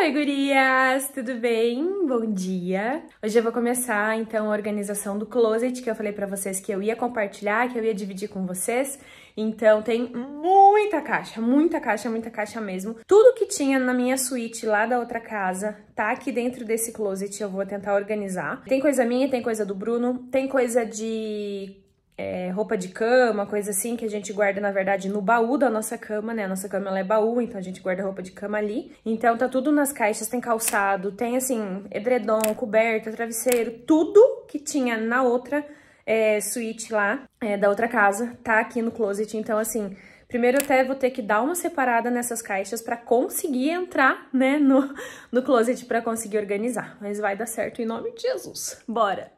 Oi, gurias! Tudo bem? Bom dia! Hoje eu vou começar, então, a organização do closet, que eu falei pra vocês que eu ia compartilhar, que eu ia dividir com vocês. Então, tem muita caixa, muita caixa, muita caixa mesmo. Tudo que tinha na minha suíte lá da outra casa tá aqui dentro desse closet, eu vou tentar organizar. Tem coisa minha, tem coisa do Bruno, tem coisa de é, roupa de cama, coisa assim, que a gente guarda, na verdade, no baú da nossa cama, né? A nossa cama, ela é baú, então a gente guarda roupa de cama ali. Então tá tudo nas caixas, tem calçado, tem, assim, edredom, coberta, travesseiro, tudo que tinha na outra é, suíte lá, é, da outra casa, tá aqui no closet. Então, assim, Primeiro até vou ter que dar uma separada nessas caixas para conseguir entrar, né, no, no closet para conseguir organizar. Mas vai dar certo em nome de Jesus. Bora!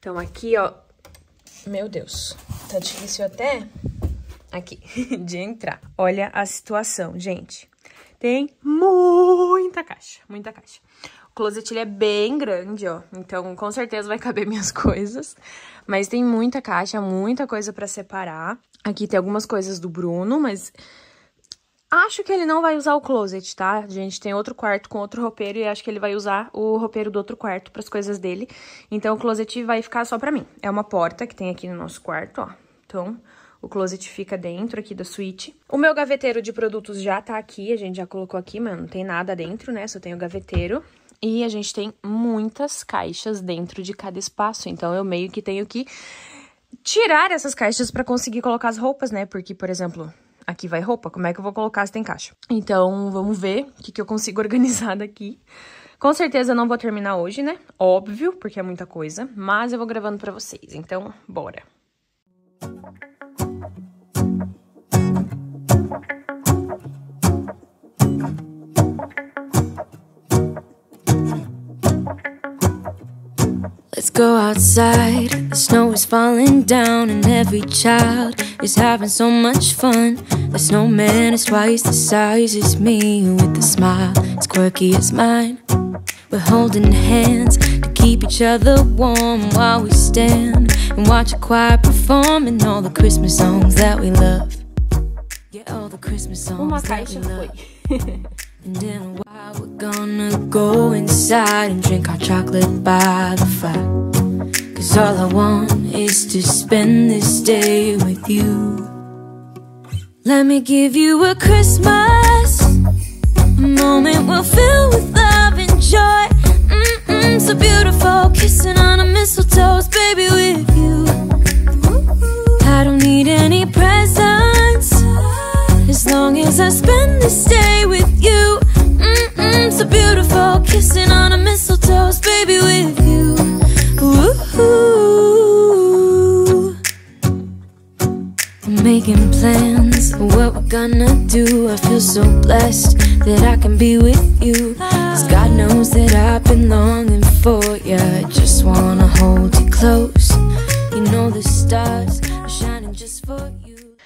Então aqui, ó, meu Deus, tá difícil até aqui de entrar. Olha a situação, gente. Tem muita caixa, muita caixa. O closet ele é bem grande, ó. Então, com certeza vai caber minhas coisas. Mas tem muita caixa, muita coisa pra separar. Aqui tem algumas coisas do Bruno, mas Acho que ele não vai usar o closet, tá? A gente tem outro quarto com outro roupeiro e acho que ele vai usar o roupeiro do outro quarto para as coisas dele. Então, o closet vai ficar só pra mim. É uma porta que tem aqui no nosso quarto, ó. Então, o closet fica dentro aqui da suíte. O meu gaveteiro de produtos já tá aqui, a gente já colocou aqui, mas não tem nada dentro, né? Só tem o gaveteiro. E a gente tem muitas caixas dentro de cada espaço, então eu meio que tenho que tirar essas caixas para conseguir colocar as roupas, né? Porque, por exemplo, aqui vai roupa, como é que eu vou colocar se tem caixa? Então, vamos ver o que, que eu consigo organizar daqui. Com certeza não vou terminar hoje, né? Óbvio, porque é muita coisa, mas eu vou gravando pra vocês, então, bora! Let's go outside. The snow is falling down, and every child is having so much fun. The snowman is twice the size as me, with a smile as quirky as mine. We're holding hands to keep each other warm while we stand and watch a choir performing all the Christmas songs that we love. Yeah, all the Christmas songs that we love. Go inside and drink our chocolate by the fire. Cause all I want is to spend this day with you. Let me give you a Christmas. Moment we'll fill with love and joy. Mm -mm, So beautiful, kissing on a mistletoe, baby with you. I don't need any presents. As long as I spend this day with feel so blessed that I can be with you. Cause God knows that I've been longing for you just wanna hold you close. You know the stars are shining just for you.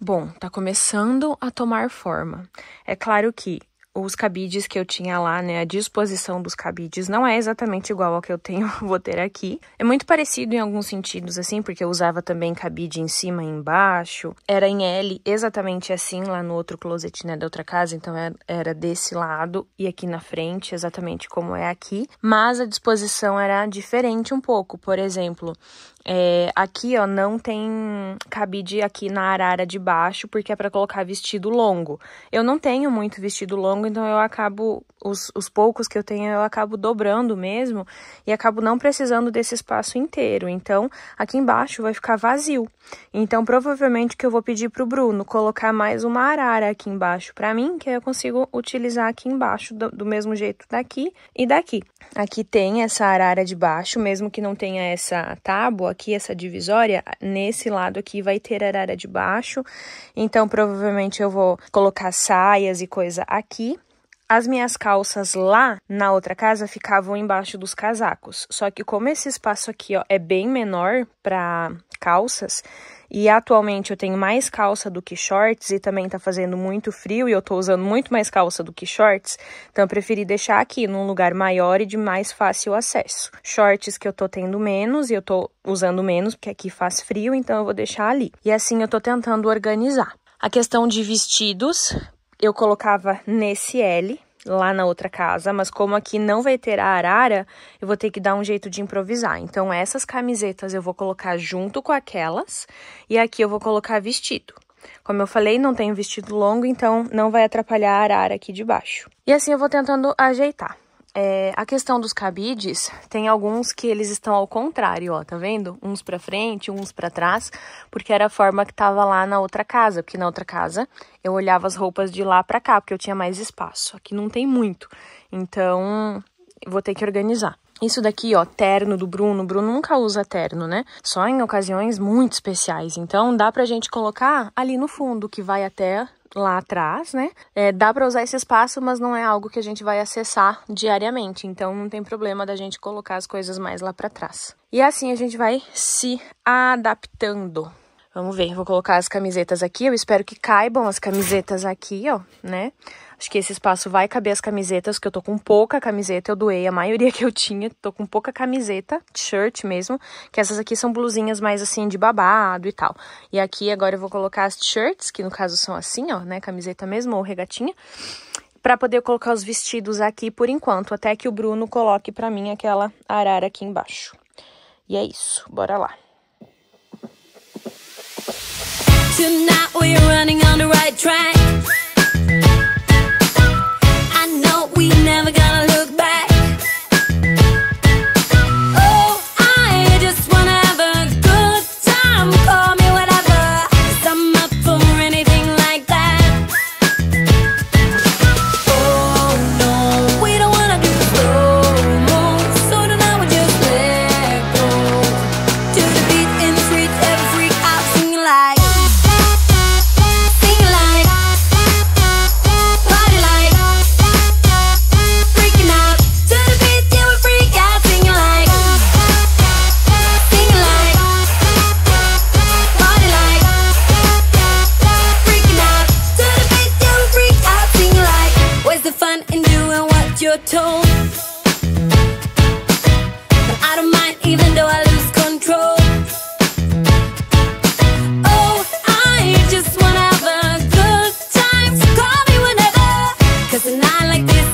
Bom, tá começando a tomar forma. É claro que os cabides que eu tinha lá, né, a disposição dos cabides não é exatamente igual ao que eu tenho, vou ter aqui. É muito parecido em alguns sentidos, assim, porque eu usava também cabide em cima e embaixo. Era em L, exatamente assim, lá no outro closet, né, da outra casa, então é, era desse lado e aqui na frente, exatamente como é aqui. Mas a disposição era diferente um pouco, por exemplo, é, aqui, ó, não tem cabide aqui na arara de baixo, porque é para colocar vestido longo. Eu não tenho muito vestido longo, então eu acabo, os, os poucos que eu tenho, eu acabo dobrando mesmo e acabo não precisando desse espaço inteiro. Então, aqui embaixo vai ficar vazio. Então, provavelmente que eu vou pedir pro Bruno colocar mais uma arara aqui embaixo para mim, que eu consigo utilizar aqui embaixo do, do mesmo jeito daqui e daqui. Aqui tem essa arara de baixo, mesmo que não tenha essa tábua, aqui, essa divisória, nesse lado aqui vai ter arara de baixo. Então, provavelmente eu vou colocar saias e coisa aqui. As minhas calças lá na outra casa ficavam embaixo dos casacos. Só que como esse espaço aqui, ó, é bem menor para calças, e atualmente eu tenho mais calça do que shorts e também tá fazendo muito frio e eu tô usando muito mais calça do que shorts, então eu preferi deixar aqui num lugar maior e de mais fácil acesso. Shorts que eu tô tendo menos e eu tô usando menos porque aqui faz frio, então eu vou deixar ali. E assim eu tô tentando organizar. A questão de vestidos, eu colocava nesse L, lá na outra casa, mas como aqui não vai ter a arara, eu vou ter que dar um jeito de improvisar. Então, essas camisetas eu vou colocar junto com aquelas e aqui eu vou colocar vestido. Como eu falei, não tenho vestido longo, então não vai atrapalhar a arara aqui de baixo. E assim eu vou tentando ajeitar. É, a questão dos cabides, tem alguns que eles estão ao contrário, ó, tá vendo? Uns para frente, uns para trás, porque era a forma que tava lá na outra casa, porque na outra casa eu olhava as roupas de lá para cá, porque eu tinha mais espaço. Aqui não tem muito. Então, vou ter que organizar. Isso daqui, ó, terno do Bruno. O Bruno nunca usa terno, né? Só em ocasiões muito especiais. Então, dá pra gente colocar ali no fundo, que vai até lá atrás, né? É, dá para usar esse espaço, mas não é algo que a gente vai acessar diariamente, então não tem problema da gente colocar as coisas mais lá para trás. E assim a gente vai se adaptando. Vamos ver, vou colocar as camisetas aqui, eu espero que caibam as camisetas aqui, ó, né? Acho que esse espaço vai caber as camisetas, que eu tô com pouca camiseta, eu doei a maioria que eu tinha, tô com pouca camiseta, shirt mesmo, que essas aqui são blusinhas mais assim de babado e tal. E aqui agora eu vou colocar as shirts, que no caso são assim, ó, né, camiseta mesmo ou regatinha, para poder colocar os vestidos aqui por enquanto, até que o Bruno coloque para mim aquela arara aqui embaixo. E é isso, bora lá. Tonight we're running on the right track told I don't mind even though I lose control. Oh, I just wanna have a good time. Call me Cause a night like this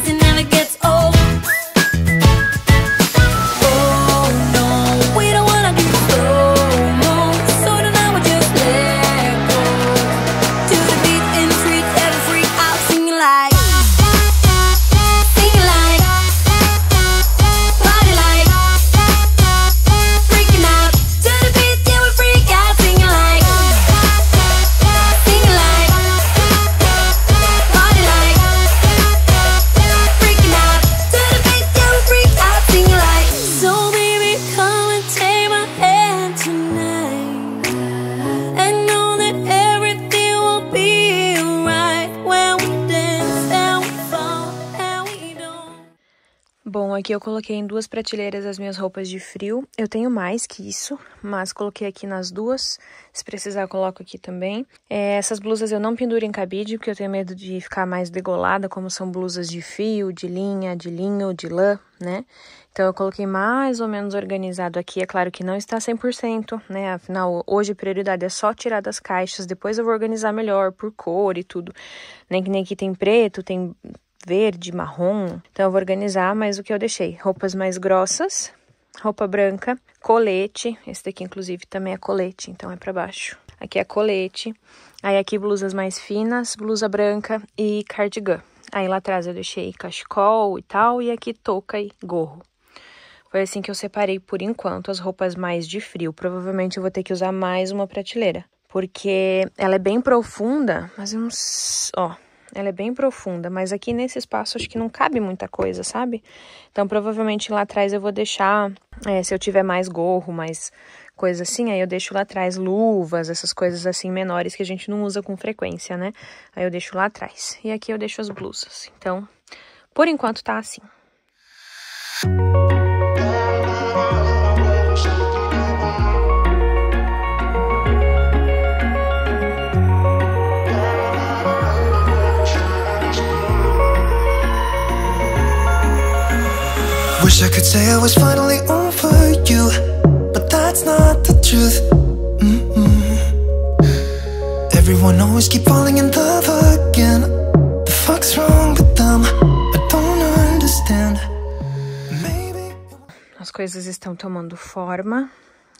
aqui eu coloquei em duas prateleiras as minhas roupas de frio. Eu tenho mais que isso, mas coloquei aqui nas duas. Se precisar, coloco aqui também. É, essas blusas eu não penduro em cabide, porque eu tenho medo de ficar mais degolada, como são blusas de fio, de linha, de linho, de lã, né? Então, eu coloquei mais ou menos organizado aqui. É claro que não está 100%, né? Afinal, hoje a prioridade é só tirar das caixas. Depois eu vou organizar melhor por cor e tudo. Nem que nem aqui tem preto, tem verde, marrom. Então eu vou organizar, mas o que eu deixei? Roupas mais grossas, roupa branca, colete. Esse daqui, inclusive, também é colete, então é para baixo. Aqui é colete. Aí aqui blusas mais finas, blusa branca e cardigan. Aí lá atrás eu deixei cachecol e tal, e aqui touca e gorro. Foi assim que eu separei por enquanto as roupas mais de frio. Provavelmente eu vou ter que usar mais uma prateleira, porque ela é bem profunda, mas eu não, ó, ela é bem profunda, mas aqui nesse espaço acho que não cabe muita coisa, sabe? Então provavelmente lá atrás eu vou deixar, é, se eu tiver mais gorro, mais coisa assim, aí eu deixo lá atrás luvas, essas coisas assim menores que a gente não usa com frequência, né? Aí eu deixo lá atrás. E aqui eu deixo as blusas. Então, por enquanto tá assim. Wish I could say I was finally over you But that's not the truth. Mm -mm. Everyone always keep falling in love again. The fuck's wrong with them? I don't understand. Maybe... As coisas estão tomando forma.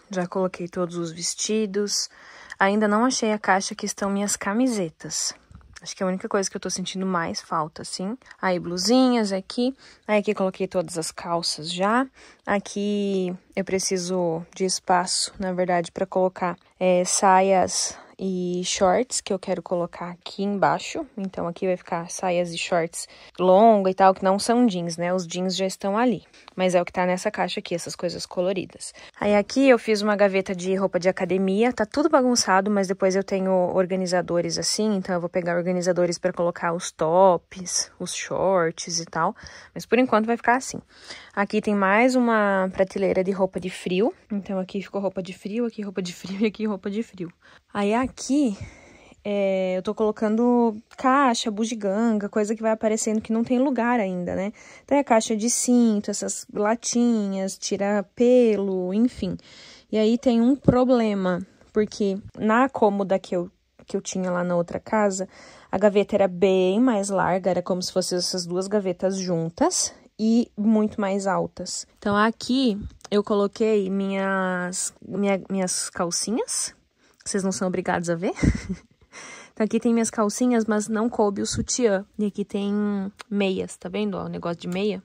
Já coloquei todos os vestidos. Ainda não achei a caixa que estão minhas camisetas. Acho que é a única coisa que eu tô sentindo mais falta, assim. Aí, blusinhas aqui. Aí, aqui coloquei todas as calças já. Aqui eu preciso de espaço, na verdade, para colocar é, saias e shorts que eu quero colocar aqui embaixo. Então aqui vai ficar saias e shorts longa e tal, que não são jeans, né? Os jeans já estão ali. Mas é o que tá nessa caixa aqui, essas coisas coloridas. Aí aqui eu fiz uma gaveta de roupa de academia, tá tudo bagunçado, mas depois eu tenho organizadores assim, então eu vou pegar organizadores para colocar os tops, os shorts e tal. Mas por enquanto vai ficar assim. Aqui tem mais uma prateleira de roupa de frio. Então aqui ficou roupa de frio, aqui roupa de frio e aqui roupa de frio. Aí aqui é, eu tô colocando caixa, bugiganga, coisa que vai aparecendo que não tem lugar ainda, né? Tem a caixa de cinto, essas latinhas, tira pelo, enfim. E aí tem um problema, porque na cômoda que eu, que eu tinha lá na outra casa, a gaveta era bem mais larga, era como se fossem essas duas gavetas juntas e muito mais altas. Então aqui eu coloquei minhas, minha, minhas calcinhas, vocês não são obrigados a ver. então aqui tem minhas calcinhas, mas não coube o sutiã. E aqui tem meias, tá vendo? Ó, o negócio de meia.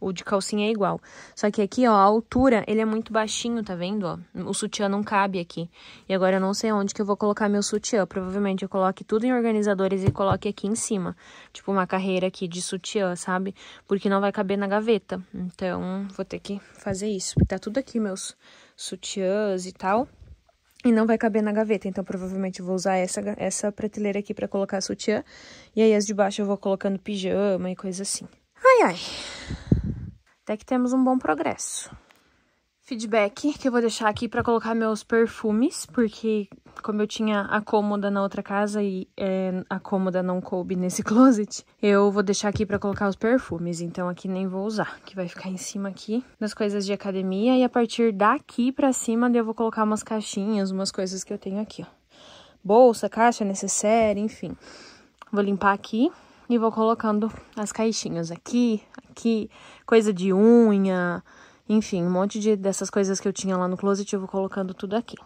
O de calcinha é igual. Só que aqui, ó, a altura, ele é muito baixinho, tá vendo, ó? O sutiã não cabe aqui. E agora eu não sei onde que eu vou colocar meu sutiã. Provavelmente eu coloque tudo em organizadores e coloque aqui em cima. Tipo uma carreira aqui de sutiã, sabe? Porque não vai caber na gaveta. Então, vou ter que fazer isso. Porque tá tudo aqui, meus sutiãs e tal e não vai caber na gaveta, então provavelmente eu vou usar essa, essa prateleira aqui para colocar sutiã, e aí as de baixo eu vou colocando pijama e coisa assim. Ai, ai, até que temos um bom progresso feedback que eu vou deixar aqui para colocar meus perfumes, porque como eu tinha a cômoda na outra casa e é, a cômoda não coube nesse closet, eu vou deixar aqui para colocar os perfumes, então aqui nem vou usar, que vai ficar em cima aqui das coisas de academia e a partir daqui para cima eu vou colocar umas caixinhas, umas coisas que eu tenho aqui, ó. Bolsa, caixa, necessaire, enfim. Vou limpar aqui e vou colocando as caixinhas aqui, aqui, coisa de unha, enfim, um monte de, dessas coisas que eu tinha lá no closet, eu vou colocando tudo aqui.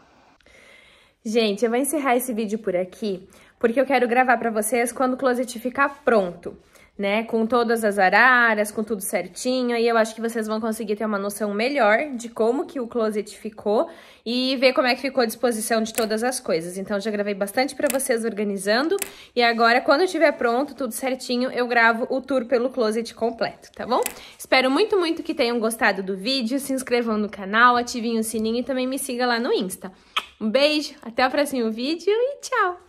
Gente, eu vou encerrar esse vídeo por aqui, porque eu quero gravar pra vocês quando o closet ficar pronto né? Com todas as araras, com tudo certinho. Aí eu acho que vocês vão conseguir ter uma noção melhor de como que o closet ficou e ver como é que ficou a disposição de todas as coisas. Então, já gravei bastante pra vocês organizando. E agora, quando estiver pronto, tudo certinho, eu gravo o tour pelo closet completo, tá bom? Espero muito, muito que tenham gostado do vídeo. Se inscrevam no canal, ativem o sininho e também me siga lá no Insta. Um beijo, até o próximo vídeo e tchau!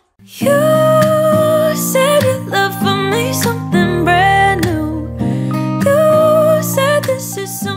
this is so